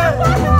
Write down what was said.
everybody.